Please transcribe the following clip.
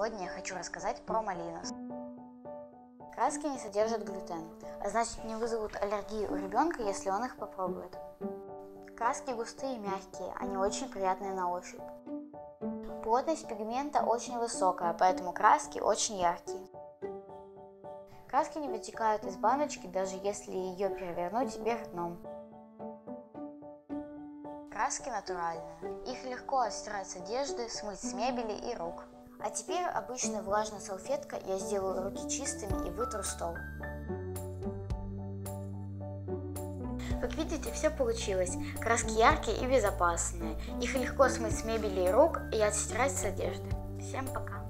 сегодня я хочу рассказать про малину. Краски не содержат глютен, а значит не вызовут аллергии у ребенка, если он их попробует. Краски густые и мягкие, они очень приятные на ощупь. Плотность пигмента очень высокая, поэтому краски очень яркие. Краски не вытекают из баночки, даже если ее перевернуть вверх дном. Краски натуральные. Их легко отстирать с одежды, смыть с мебели и рук. А теперь обычная влажная салфетка, я сделаю руки чистыми и вытру стол. Как видите, все получилось. Краски яркие и безопасные. Их легко смыть с мебели и рук и отстирать с одежды. Всем пока!